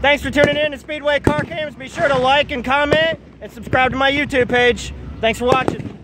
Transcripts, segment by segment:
Thanks for tuning in to Speedway Car Cams. Be sure to like and comment and subscribe to my YouTube page. Thanks for watching.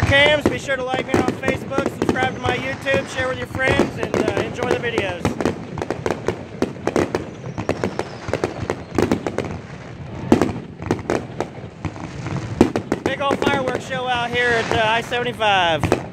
Car Cams. Be sure to like me on Facebook, subscribe to my YouTube, share with your friends, and uh, enjoy the videos. Big old fireworks show out here at uh, I-75.